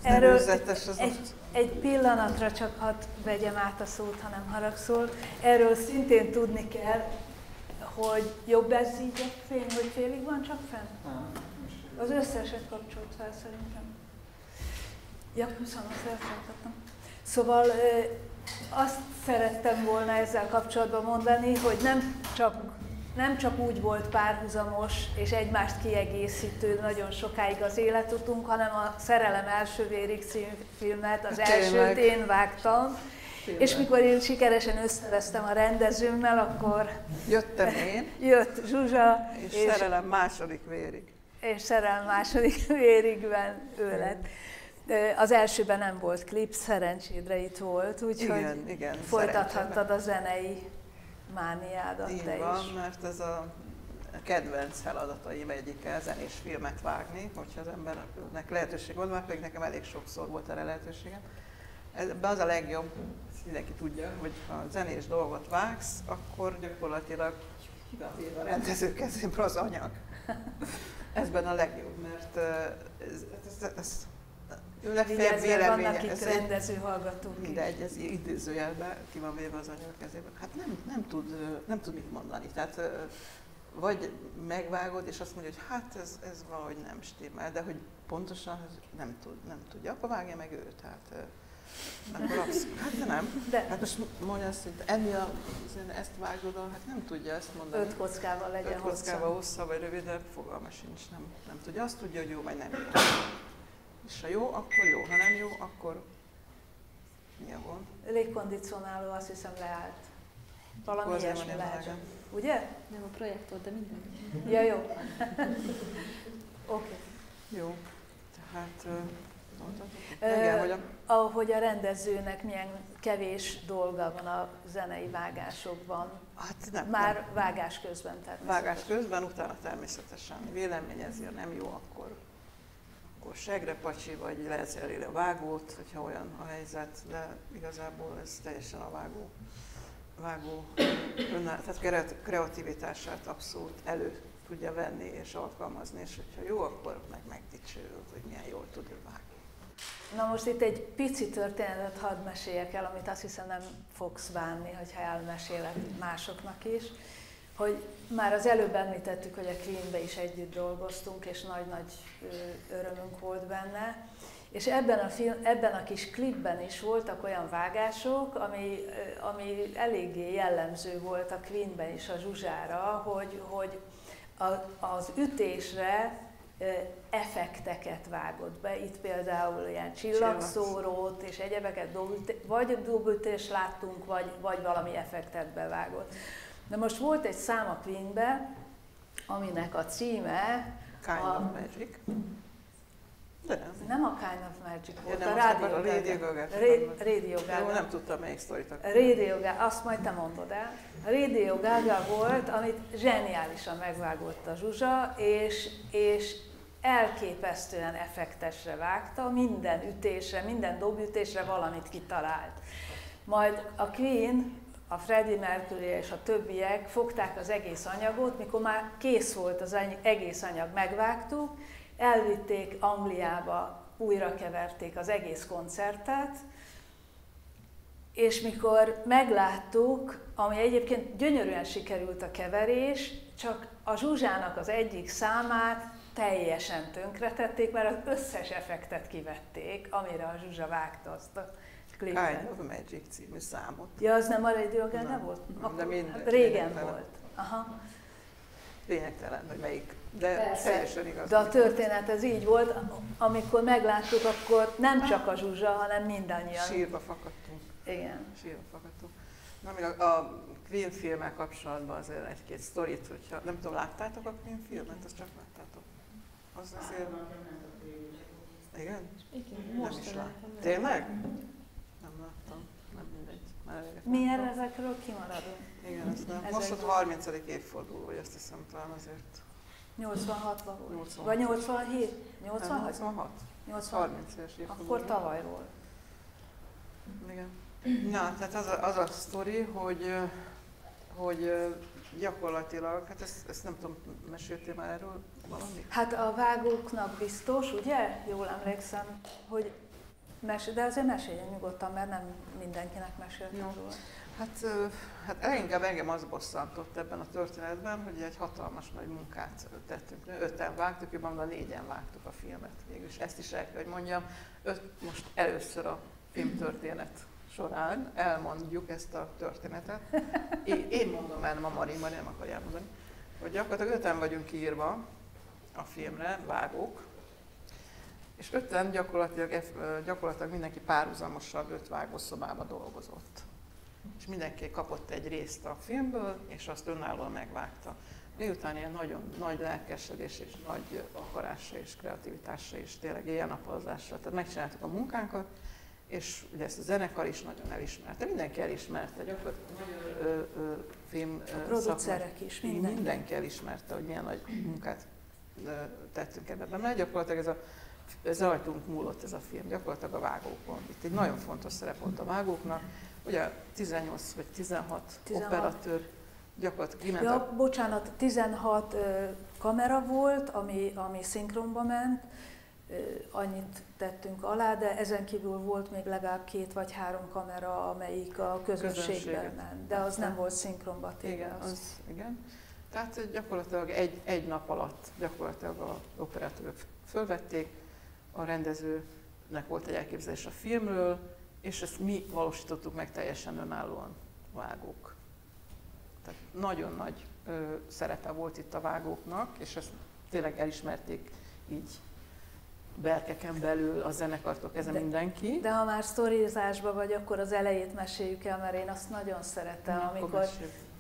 Erről az egy, egy pillanatra csak hadd vegyem át a szót, ha nem haragszol. Erről szintén tudni kell, hogy jobb ez így a fény, hogy félig van csak fenn? Az összeset kapcsolt fel szerintem. Ja, köszönöm, azt elfelejtettem. Szóval azt szerettem volna ezzel kapcsolatban mondani, hogy nem csak nem csak úgy volt párhuzamos és egymást kiegészítő nagyon sokáig az életutunk, hanem a Szerelem első vérig című filmet, az elsőt én vágtam, Tényleg. És mikor én sikeresen összevesztem a rendezőmmel, akkor... Jöttem én. [LAUGHS] Jött Zsuzsa. És, és szerelem második vérig. És szerelem második [LAUGHS] vérigben ő lett. Az elsőben nem volt klip, szerencsédre itt volt, úgyhogy igen, igen, folytathattad a zenei mániádat Így te van, is. mert ez a kedvenc feladataim egyike zenés filmet vágni, hogyha az embernek lehetőség volt, már pedig nekem elég sokszor volt erre lehetőségem. Ebben az a legjobb, mindenki tudja, hogy ha zenés dolgot vágsz, akkor gyakorlatilag a rendező kezében az anyag. [LAUGHS] Ezben a legjobb, mert ez, ez, ez, ez legfeljebb véleménye. vannak itt rendező hallgatók Mindegy, ez idézőjelben ki van véve az anyag kezében. Hát nem, nem, tud, nem tud mit mondani. Tehát vagy megvágod, és azt mondja, hogy hát ez, ez valahogy nem stimmel, de hogy pontosan nem, tud, nem tudja, akkor vágja meg őt. Tehát, akkor [LAUGHS] abszolút, hát de nem. De. Hát most mondja azt, hogy enni a, ezt vágod, hát nem tudja ezt mondani. Öt kockával legyen Öt kockával hosszabb vagy rövidebb, fogalma sincs, nem, nem tudja. Azt tudja, hogy jó vagy nem jó. És ha jó, akkor jó, ha nem jó, akkor mi a gond? Légkondicionáló azt hiszem leállt. Valami ilyesmi lehet. Ugye? Nem a projektor, de minden. Ja, jó. Oké. Okay. Jó. Tehát igen, hogy a... Ahogy a rendezőnek milyen kevés dolga van a zenei vágásokban. Hát nem, Már nem. vágás közben természetesen. Vágás közben, utána természetesen véleményezi, ha nem jó, akkor akkor segre pacsi, vagy a vágót, hogyha olyan a helyzet, de igazából ez teljesen a vágó, vágó önnel, tehát kreativitását abszolút elő tudja venni és alkalmazni, és hogyha jó, akkor meg megdicsőül, hogy milyen jól tud vágni. Na most itt egy pici történetet hadd meséljek el, amit azt hiszem nem fogsz bánni, hogyha elmesélek másoknak is hogy már az előbb említettük, hogy a Queenbe is együtt dolgoztunk, és nagy-nagy örömünk volt benne. És ebben a, film, ebben a kis klipben is voltak olyan vágások, ami, ami eléggé jellemző volt a Queenben is a Zsuzsára, hogy, hogy a, az ütésre effekteket vágott be. Itt például ilyen csillagszórót és egyebeket, vagy dobütés láttunk, vagy, vagy valami effektet bevágott. De most volt egy szám a Queenbe, aminek a címe... Kind a, of Magic. De nem. nem a Kind of Magic volt, ja, a Radio Gaga. Radio Gaga. Radio Gaga. Jó, nem tudtam melyik sztorit Radio Gaga, azt majd te mondod el. A Radio Gaga volt, amit zseniálisan megvágott a Zsuzsa, és, és elképesztően effektesre vágta, minden ütésre, minden dobütésre valamit kitalált. Majd a Queen a Freddie Mercury és a többiek fogták az egész anyagot, mikor már kész volt az egész anyag, megvágtuk, elvitték Angliába, újra keverték az egész koncertet, és mikor megláttuk, ami egyébként gyönyörűen sikerült a keverés, csak a Zsuzsának az egyik számát teljesen tönkretették, mert az összes effektet kivették, amire a Zsuzsa vágta azt a klipet. Kind of Magic című számot. Ja, az nem a Radio Gaga Nem. volt? De Akkor, mindegy, hát régen lényegtelen. volt. Aha. Lényegtelen, hogy melyik. De Persze. teljesen igaz. De a történet ez így volt, amikor megláttuk, akkor nem csak a Zsuzsa, hanem mindannyian. Sírva fakadtunk. Igen. Sírva fakadtunk. Na, még a, a Queen filmmel kapcsolatban azért egy-két sztorit, hogyha nem tudom, láttátok a Queen filmet, azt csak láttátok. Az azért... Igen? Igen, Nem most is láttam. Tényleg? Nem láttam. Nem mindegy. Már Mi erre ezekről kimaradunk? Igen, ez nem. Ezek- Most ott 30. évforduló, vagy azt hiszem talán azért. 86-ban volt. 86. Vagy 87? Nem, 86? 86. 86. 30 éves évforduló. Akkor tavaly volt. Igen. Na, tehát az a, az a sztori, hogy, hogy gyakorlatilag, hát ezt, ezt nem tudom, meséltél már erről valamit? Hát a vágóknak biztos, ugye? Jól emlékszem, hogy mes- de azért meséljen nyugodtan, mert nem mindenkinek meséltem Jó. róla. Hát, hát inkább engem az bosszantott ebben a történetben, hogy egy hatalmas nagy munkát tettünk. Öten vágtuk, jobban a négyen vágtuk a filmet végül, és ezt is el kell, hogy mondjam, öt, most először a filmtörténet során elmondjuk ezt a történetet. Én, én mondom el, nem a Mari, Mari nem akarja elmondani, hogy gyakorlatilag öten vagyunk írva a filmre, vágók, és öten gyakorlatilag, eff- gyakorlatilag mindenki párhuzamosan öt vágószobába dolgozott és mindenki kapott egy részt a filmből, és azt önállóan megvágta. Miután ilyen nagyon nagy lelkesedés és nagy akarásra és kreativitásra és tényleg éjjel-napozással, tehát megcsináltuk a munkánkat, és ugye ezt a zenekar is nagyon elismerte, mindenki elismerte, gyakorlatilag magyar ö, ö, film A producerek is, mindenki. mindenki elismerte, hogy milyen nagy munkát ö, tettünk ebbe benne. Gyakorlatilag ez a ez rajtunk múlott ez a film, gyakorlatilag a vágókon. Itt egy nagyon fontos szerep volt a vágóknak. Ugye 18 vagy 16, 16. operatőr gyakorlatilag kiment Ja, a bocsánat, 16 ö, kamera volt, ami, ami szinkronba ment, ö, annyit tettünk alá, de ezen kívül volt még legalább két vagy három kamera, amelyik a közönségben ment, de az nem volt szinkronba téve. Igen, az. az, igen. Tehát gyakorlatilag egy, egy nap alatt gyakorlatilag a operatőrök fölvették, a rendezőnek volt egy elképzelés a filmről, és ezt mi valósítottuk meg teljesen önállóan vágók. Tehát nagyon nagy ö, szerepe volt itt a vágóknak, és ezt tényleg elismerték így berkeken belül, a zenekartok, ezen De- mindenki. De ha már sztorizásban vagy, akkor az elejét meséljük el, mert én azt nagyon szeretem, Na, amikor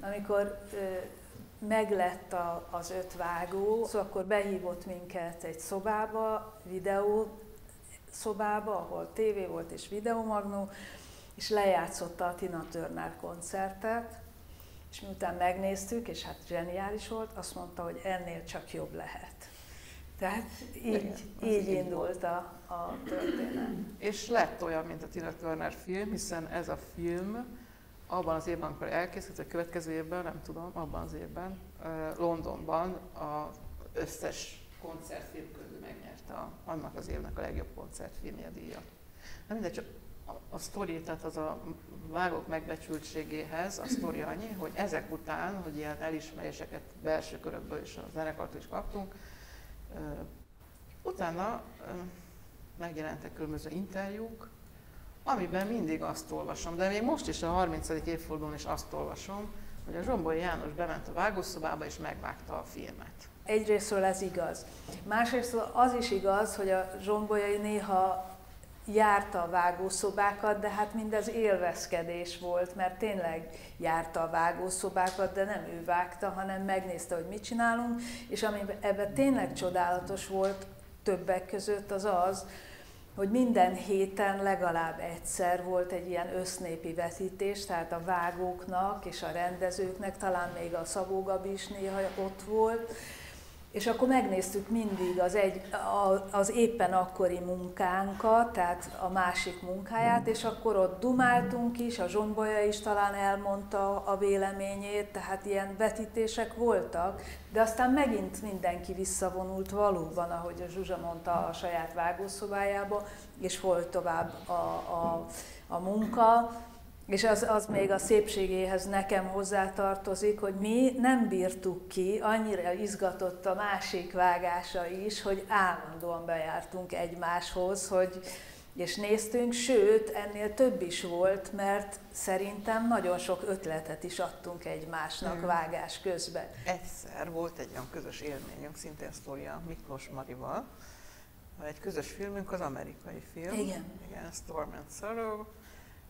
amikor ö, meglett a, az öt vágó, szóval akkor behívott minket egy szobába, videó szobába, ahol tévé volt és videomagnó, és lejátszotta a Tina Turner koncertet, és miután megnéztük, és hát zseniális volt, azt mondta, hogy ennél csak jobb lehet. Tehát így, Igen, így indult a, a történet. És lett olyan, mint a Tina Turner film, hiszen ez a film abban az évben, amikor elkészült, vagy következő évben, nem tudom, abban az évben, Londonban az összes koncertfilm közül megnyerte a, annak az évnek a legjobb koncertfilmje díjat. Nem mindegy, csak a, a sztori, tehát az a vágók megbecsültségéhez a sztori annyi, hogy ezek után, hogy ilyen elismeréseket belső körökből és a zenekartól is kaptunk, utána megjelentek különböző interjúk, amiben mindig azt olvasom, de még most is a 30. évfordulón is azt olvasom, hogy a Zsomboly János bement a vágószobába és megvágta a filmet. Egyrésztről ez igaz. Másrésztről az is igaz, hogy a zsombolyai néha járta a vágószobákat, de hát mindez élvezkedés volt, mert tényleg járta a vágószobákat, de nem ő vágta, hanem megnézte, hogy mit csinálunk, és ami ebben tényleg csodálatos volt többek között az az, hogy minden héten legalább egyszer volt egy ilyen össznépi vetítés, tehát a vágóknak és a rendezőknek, talán még a Szabó Gabi is néha ott volt, és akkor megnéztük mindig az, egy, a- az éppen akkori munkánkat, tehát a másik munkáját, és akkor ott dumáltunk is, a Zsombolya is talán elmondta a véleményét, tehát ilyen vetítések voltak, de aztán megint mindenki visszavonult valóban, ahogy a Zsuzsa mondta a saját vágószobájába, és volt tovább a, a, a munka, és az, az még a szépségéhez nekem hozzátartozik, hogy mi nem bírtuk ki, annyira izgatott a másik vágása is, hogy állandóan bejártunk egymáshoz, hogy, és néztünk, sőt, ennél több is volt, mert szerintem nagyon sok ötletet is adtunk egymásnak mm. vágás közben. Egyszer volt egy olyan közös élményünk, szintén sztória Miklós Marival, egy közös filmünk az amerikai film. Igen. Igen, Storm and Sorrow,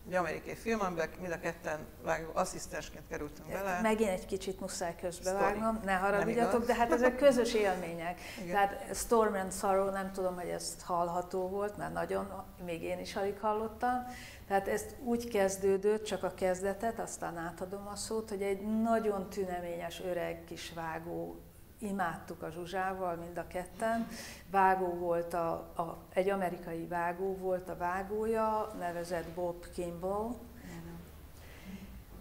egy amerikai film, amiben mind a ketten vágó asszisztensként kerültünk bele. Megint egy kicsit muszáj közbevágnom, ne haragudjatok, de hát ezek közös élmények. [LAUGHS] Igen. Tehát Storm and Sorrow, nem tudom, hogy ezt hallható volt, mert nagyon, még én is alig hallottam. Tehát ezt úgy kezdődött, csak a kezdetet, aztán átadom a szót, hogy egy nagyon tüneményes öreg kis vágó imádtuk a Zsuzsával mind a ketten. Vágó volt, a, a, egy amerikai vágó volt a vágója, nevezett Bob Kimball,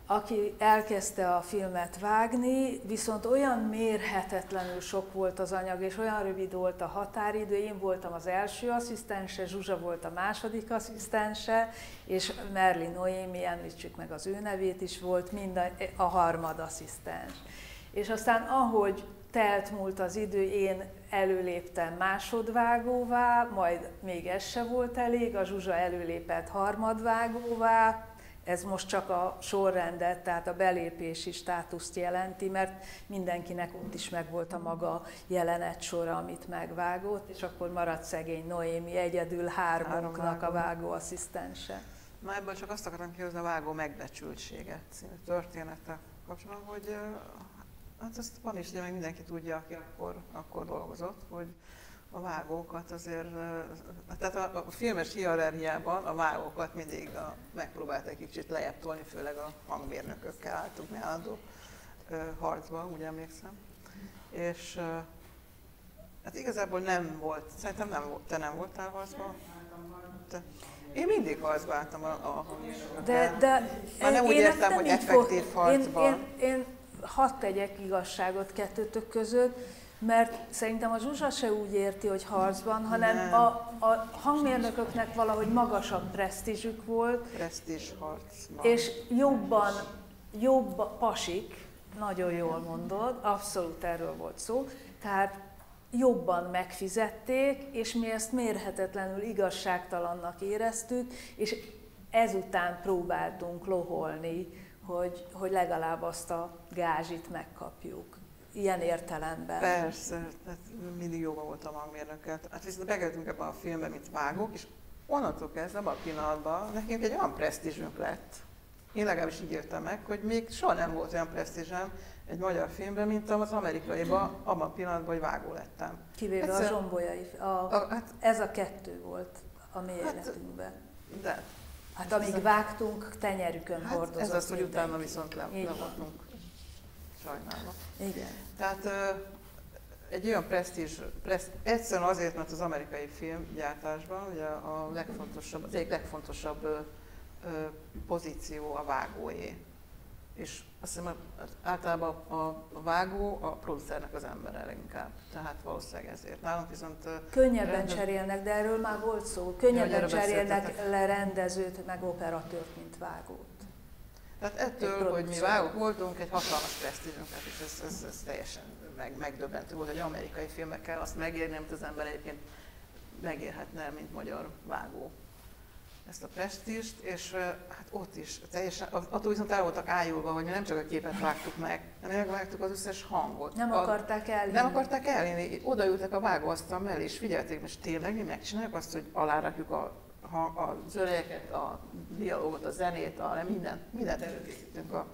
aki elkezdte a filmet vágni, viszont olyan mérhetetlenül sok volt az anyag, és olyan rövid volt a határidő. Én voltam az első asszisztense, Zsuzsa volt a második asszisztense, és Merlin Noémi, említsük meg az ő nevét is, volt mind a, a harmad asszisztens. És aztán ahogy telt múlt az idő, én előléptem másodvágóvá, majd még ez se volt elég, a Zsuzsa előlépett harmadvágóvá, ez most csak a sorrendet, tehát a belépési státuszt jelenti, mert mindenkinek ott is megvolt a maga sora, amit megvágott, és akkor maradt szegény Noémi egyedül hármunknak a vágóasszisztense. Na ebből csak azt akarom kihozni a vágó megbecsültséget című története kapcsolatban, hogy Hát ezt van is, ugye meg mindenki tudja, aki akkor, akkor dolgozott, hogy a vágókat azért, tehát a, a filmes hierarchiában a vágókat mindig a, megpróbálták kicsit lejjebb tolni, főleg a hangmérnökökkel álltuk mi állandó harcba, úgy emlékszem. És hát igazából nem volt, szerintem nem volt, te nem voltál harcban? Te, én mindig harcba álltam a, a, a De, de Már nem úgy értem, hogy effektív harcban. Én, én, én hadd tegyek igazságot kettőtök között, mert szerintem a Zsuzsa se úgy érti, hogy harcban, hanem a, a hangmérnököknek valahogy magasabb presztízsük volt. Presztízs harc. És jobban, jobb pasik, nagyon jól mondod, abszolút erről volt szó, tehát jobban megfizették, és mi ezt mérhetetlenül igazságtalannak éreztük, és ezután próbáltunk loholni hogy, hogy legalább azt a gázsit megkapjuk. Ilyen értelemben. Persze, tehát mindig jóban volt a hangmérnökkel. Hát viszont bekerültünk ebbe a filmbe, mint vágók, és onnantól kezdve a pillanatban nekünk egy olyan presztízsünk lett. Én legalábbis így értem meg, hogy még soha nem volt olyan presztízsem egy magyar filmben, mint az amerikaiban, abban a pillanatban, hogy vágó lettem. Kivéve Egyszer, a zsombolyai. A, a, hát, ez a kettő volt a mi hát, életünkben. De Hát amíg vágtunk, tenyerükön hát hordozott ez az, hogy utána viszont le, levoltunk. Sajnálom. Igen. Tehát egy olyan presztízs, preszt, egyszerűen azért, mert az amerikai filmgyártásban ugye a legfontosabb, az egyik legfontosabb pozíció a vágóé és azt hiszem általában a vágó a producernek az embere leginkább, tehát valószínűleg ezért. Nálunk viszont... Könnyebben rendez... cserélnek, de erről már volt szó, könnyebben cserélnek le rendezőt, meg operatőrt, mint vágót. Tehát ettől, hogy mi vágók voltunk, egy hatalmas presztízsünk, és ez, ez, ez teljesen meg, megdöbbentő volt, hogy amerikai filmekkel azt megérni, amit az ember egyébként megérhetne, mint magyar vágó ezt a prestist, és hát ott is teljesen, attól viszont el voltak ájulva, hogy mi nem csak a képet vágtuk meg, hanem megvágtuk az összes hangot. Nem akarták elvinni. Nem akarták elvinni. Oda ültek a vágóasztal mellé, és figyelték, most tényleg mi megcsináljuk azt, hogy alárakjuk a, a, a zörejeket, a dialógot, a zenét, a, mindent, mindent előkészítünk a,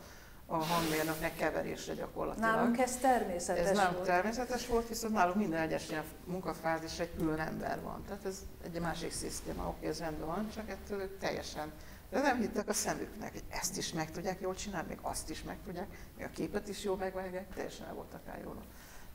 a hangmérnöknek keverésre gyakorlatilag. Nálunk ez természetes Ez nem volt. természetes volt, viszont nálunk minden egyes ilyen munkafázis egy külön ember van. Tehát ez egy másik szisztéma, oké, ez rendben van, csak ettől ők teljesen de nem hittek a szemüknek, hogy ezt is meg tudják jól csinálni, még azt is meg tudják, még a képet is jól megvágják, teljesen el voltak rájólva.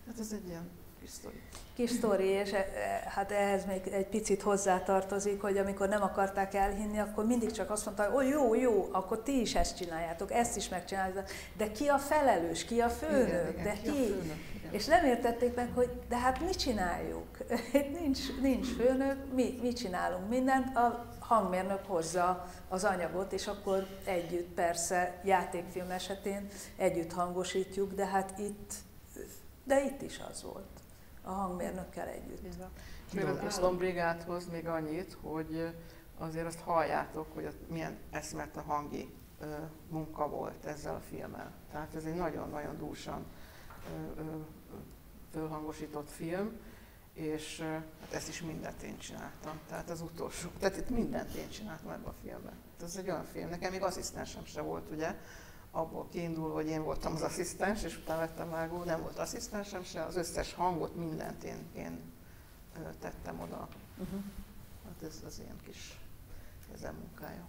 Tehát ez egy ilyen kis sztori. Kis sztori, és e, e, hát ehhez még egy picit hozzátartozik, hogy amikor nem akarták elhinni, akkor mindig csak azt mondta, hogy oh, jó, jó, akkor ti is ezt csináljátok, ezt is megcsináljátok, de ki a felelős, ki a főnök, Igen, igen, de ki a főnök, igen. És nem értették meg, hogy de hát mit csináljuk? [LAUGHS] Itt nincs, nincs főnök, mi, mi csinálunk mindent, a hangmérnök hozza az anyagot, és akkor együtt persze játékfilm esetén együtt hangosítjuk, de hát itt, de itt is az volt, a hangmérnökkel együtt. Így van. Még az álombrigádhoz még annyit, hogy azért azt halljátok, hogy ott milyen eszmet a hangi ö, munka volt ezzel a filmmel. Tehát ez egy nagyon-nagyon dúsan ö, ö, fölhangosított film, és hát ezt is mindent én csináltam. Tehát az utolsó, tehát itt mindent én csináltam ebben a filmben. Ez egy olyan film, nekem még asszisztensem se volt, ugye, abból kiindul, hogy én voltam az asszisztens, és utána lettem vágó, nem volt asszisztensem se, az összes hangot, mindent én, én tettem oda. Uh-huh. Hát ez az én kis ezen munkája.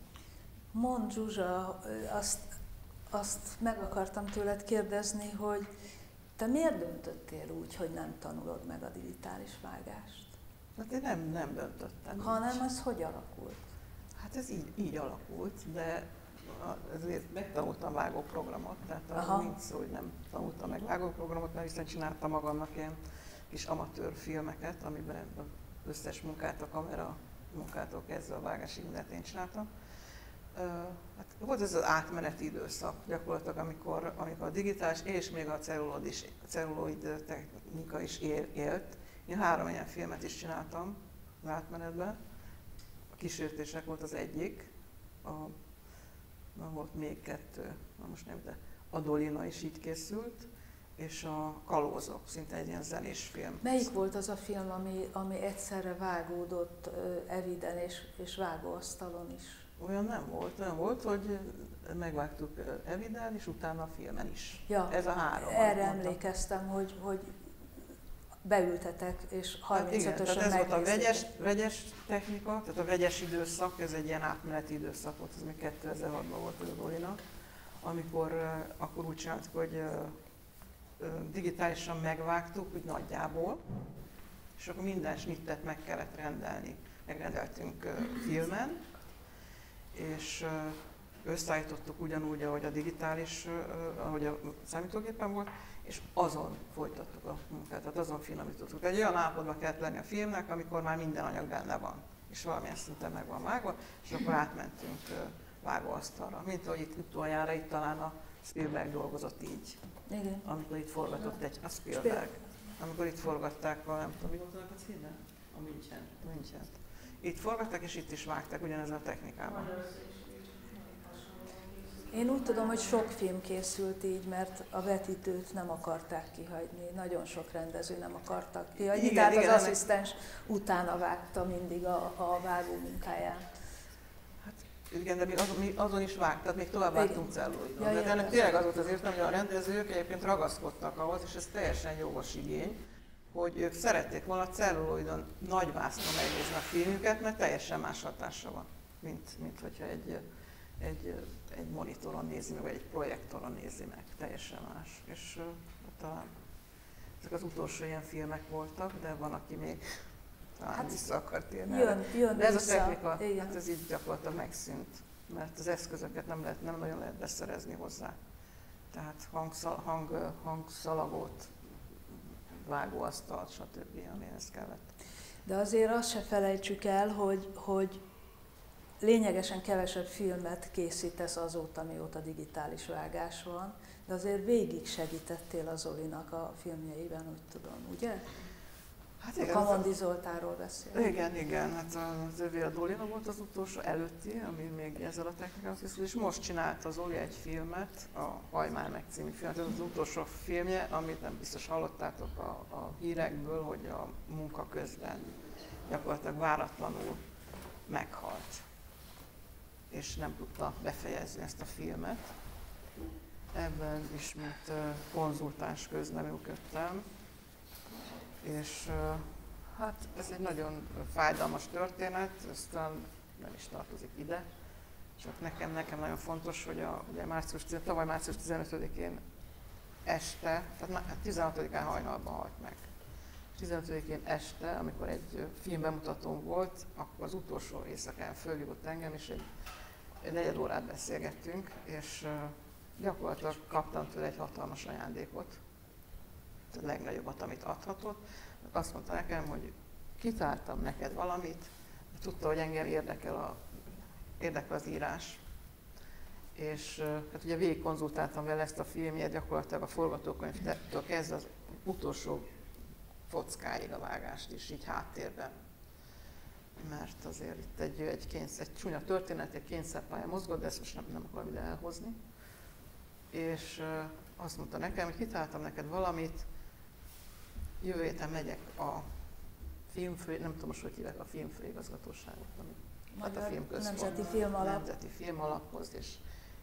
Mond Zsuzsa, azt, azt meg akartam tőled kérdezni, hogy te miért döntöttél úgy, hogy nem tanulod meg a digitális vágást? Hát én nem, nem döntöttem. Hanem az hogy alakult? Hát ez így, így alakult, de ezért megtanultam vágóprogramot, tehát arról nincs szó, hogy nem tanultam meg vágóprogramot, mert viszont csináltam magamnak ilyen kis amatőr filmeket, amiben az összes munkát, a kamera munkától kezdve a vágásig mindent én csináltam. Hát volt ez az átmeneti időszak gyakorlatilag, amikor, amikor a digitális és még a celluloid, is, a celluloid technika is él, élt. Én három ilyen filmet is csináltam az átmenetben. A kísértések volt az egyik, a, na, volt még kettő, na most nem, de a Dolina is így készült, és a Kalózok, szinte egy ilyen zenés film. Melyik volt az a film, ami, ami egyszerre vágódott Eviden és, és vágóasztalon is? Olyan nem volt, olyan volt, hogy megvágtuk Eviden, és utána a filmen is. Ja, Ez a három. erre emlékeztem, hogy, hogy beültetek, és 35-ösen Hát igen, tehát ez volt a vegyes, vegyes technika, tehát a vegyes időszak, ez egy ilyen átmeneti időszak volt, ez még 2006-ban volt ez a Dolina, amikor uh, akkor úgy csináltuk, hogy uh, digitálisan megvágtuk, úgy nagyjából, és akkor minden snittet meg kellett rendelni. Megrendeltünk uh, filmen, és uh, összeállítottuk ugyanúgy, ahogy a digitális, ahogy a számítógépen volt, és azon folytattuk a munkát, tehát azon finomítottuk. Egy olyan állapotban kellett lenni a filmnek, amikor már minden anyag benne van, és valamilyen szinten meg van vágva, és akkor átmentünk vágóasztalra. Mint ahogy itt utoljára itt talán a Spielberg dolgozott így, Igen. amikor itt forgatott egy, a Spielberg, amikor itt forgatták a, nem tudom, mi volt a címe? A München. München. Itt forgatták, és itt is vágták ugyanezzel a technikával. Én úgy tudom, hogy sok film készült így, mert a vetítőt nem akarták kihagyni. Nagyon sok rendező nem akartak kihagyni, Igen, tehát igen, az asszisztens utána vágta mindig a, a vágó munkáját. Igen, de mi azon, mi azon is vágtak, még tovább vágtunk celluloidon. Ja, de ennek tényleg az volt az értelme, hogy a rendezők egyébként ragaszkodtak ahhoz, és ez teljesen jogos igény, hogy ők szerették volna celluloidon nagy vásznon megnézni a filmüket, mert teljesen más hatása van, mint, mint hogyha egy, egy, egy monitoron nézi meg, vagy egy projektoron nézi meg. Teljesen más. És talán ezek az utolsó ilyen filmek voltak, de van, aki még talán Hát, vissza akart térni. Jön, jön De ez a vissza. technika, Igen. hát ez így gyakorlatilag megszűnt, mert az eszközöket nem, lehet, nem nagyon lehet beszerezni hozzá. Tehát hangszal, hang, hangszalagot, vágóasztalt, stb. amihez kellett. De azért azt se felejtsük el, hogy, hogy lényegesen kevesebb filmet készítesz azóta, mióta digitális vágás van, de azért végig segítettél az Zolinak a filmjeiben, úgy tudom, ugye? Hát A igen, az, Kamondi Zoltáról beszél. igen, igen, hát az övé a Dolina volt az utolsó előtti, ami még ezzel a technikával készült, és most csinált az Oli egy filmet, a Hajmár meg című filmet, ez az utolsó filmje, amit nem biztos hallottátok a, a hírekből, hogy a munka közben gyakorlatilag váratlanul meghalt, és nem tudta befejezni ezt a filmet. Ebben is, mint konzultáns közleműködtem, és hát ez egy nagyon fájdalmas történet, ez talán nem is tartozik ide, csak nekem, nekem nagyon fontos, hogy a, ugye március, 10 tavaly március 15-én este, tehát már 16-án hajnalban halt meg. 15-én este, amikor egy filmbemutatón volt, akkor az utolsó éjszakán fölhívott engem, és egy, egy negyed órát beszélgettünk, és gyakorlatilag kaptam tőle egy hatalmas ajándékot, a legnagyobbat, amit adhatott. Azt mondta nekem, hogy kitáltam neked valamit, tudta, hogy engem érdekel, a, érdekel az írás, és hát ugye végig konzultáltam vele ezt a filmjét, gyakorlatilag a forgatókönyvtől kezdve az utolsó fockáig a vágást is, így háttérben. Mert azért itt egy, egy, kényszer, egy csúnya történet, egy kényszerpálya mozgott, de ezt most nem, nem akarom ide elhozni. És azt mondta nekem, hogy kitáltam neked valamit, jövő héten megyek a filmfő, nem tudom most, hogy hívják a filmfőigazgatóságot, ami hát a filmközpont, Nemzeti Filmalap. Nemzeti Filmalaphoz, és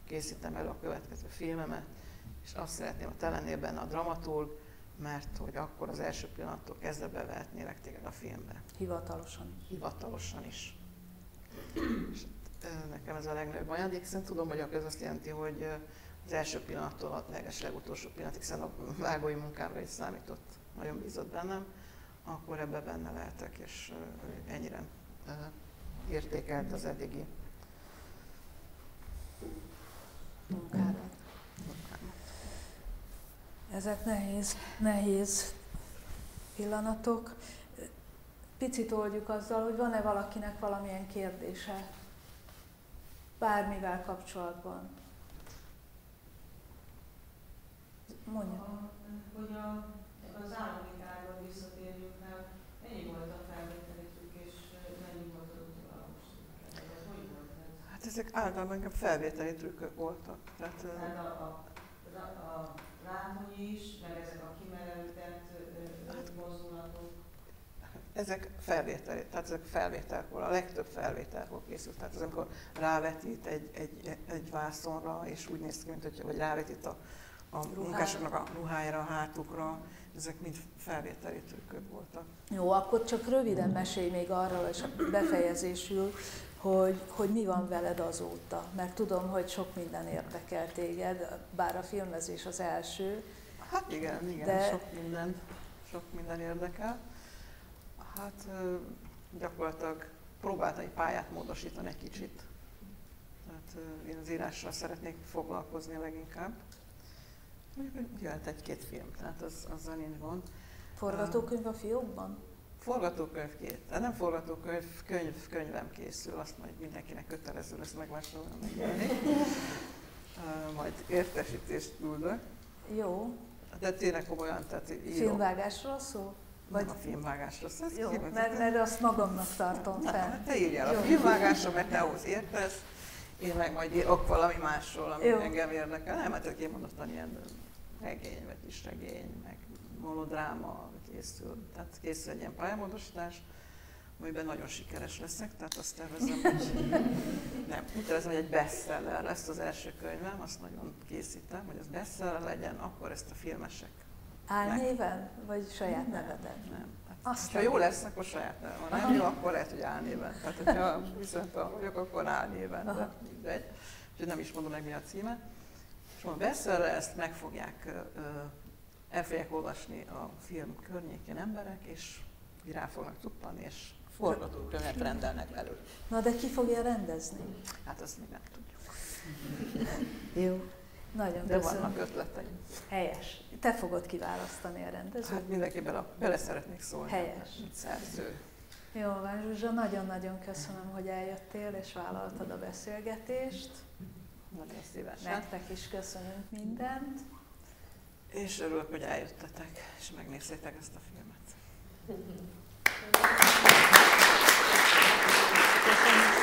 készítem elő a következő filmemet, és azt szeretném, hogy te lennél benne a dramaturg, mert hogy akkor az első pillanattól kezdve bevehetnélek téged a filmbe. Hivatalosan is. Hivatalosan is. és nekem ez a legnagyobb ajándék, hiszen tudom, hogy ez azt jelenti, hogy az első pillanattól a leges legutolsó pillanatig, hiszen a vágói munkámra is számított, nagyon bízott bennem, akkor ebbe benne lehetek, és ennyire értékelt az eddigi munkádat. Ezek nehéz, nehéz pillanatok. Picit oldjuk azzal, hogy van-e valakinek valamilyen kérdése bármivel kapcsolatban. Mondja. Hogy a, az állami kárban visszatérjünk rá, mennyi volt a felvételi trükk, és mennyi volt a volt ez? Hát ezek általában inkább felvételi trükkök voltak. Tehát, Tehát a, a, a, a lábony is, meg ezek a kimerelített hát, mozdulatok. Ezek felvétel, tehát ezek felvételkor, a legtöbb felvételkor készült. Tehát az, amikor rávetít egy, egy, egy vászonra, és úgy néz ki, mint hogy vagy rávetít a, a munkásoknak a ruhájára, a hátukra, ezek mind felvételi trükkök voltak. Jó, akkor csak röviden mesélj még arról, és befejezésül, hogy, hogy mi van veled azóta. Mert tudom, hogy sok minden érdekel téged, bár a filmezés az első. Hát igen, igen, de... sok, minden, sok minden érdekel. Hát gyakorlatilag próbáltam egy pályát módosítani egy kicsit. Tehát én az írással szeretnék foglalkozni leginkább. Jöhet egy-két film, tehát az, azzal nincs gond. Forgatókönyv a fiókban? Forgatókönyv két. De nem forgatókönyv, könyv, könyvem készül, azt majd mindenkinek kötelező lesz megvásárolni, majd értesítést küldök. Jó. De tényleg komolyan, tehát írom. Filmvágásról szó? Vagy... Nem a filmvágásról szó. Jó, mert, mert azt magamnak tartom fel. Na, te írjál a filmvágásra, mert te ahhoz értesz. Én meg majd írok valami másról, ami Jó. engem érdekel. Nem, hát én mondottan ilyen regény, vagy is regény, meg monodráma készül. Tehát készül egy ilyen pályamódosítás, amiben nagyon sikeres leszek, tehát azt tervezem, hogy [LAUGHS] nem, úgy tervezem, hogy egy bestseller lesz az első könyvem, azt nagyon készítem, hogy az bestseller legyen, akkor ezt a filmesek Álnéven, vagy saját nem, neveden? Nem. Hát, azt ha jó lesz, akkor saját nevem. Ha nem jó, akkor lehet, hogy álnéven. Tehát, hogyha viszont vagyok, akkor álnéven. De mindegy. Úgyhogy nem is mondom meg, mi a címe. És mondom, bestseller ezt meg fogják el fogják olvasni a film környékén emberek, és rá fognak tuppanni, és forgatókönyvet rendelnek belőle. Na de ki fogja rendezni? Hát azt még nem tudjuk. Jó. Nagyon De köszönöm. vannak ötleteim. Helyes. Te fogod kiválasztani a rendezőt? Hát mindenki bele, bele szeretnék szólni. Helyes. Szerző. Jó van, Zsuzsa, nagyon-nagyon köszönöm, hogy eljöttél és vállaltad a beszélgetést. Nagyon szívesen. Nektek is köszönünk mindent és örülök, hogy eljöttetek, és megnéztétek ezt a filmet. Köszönöm.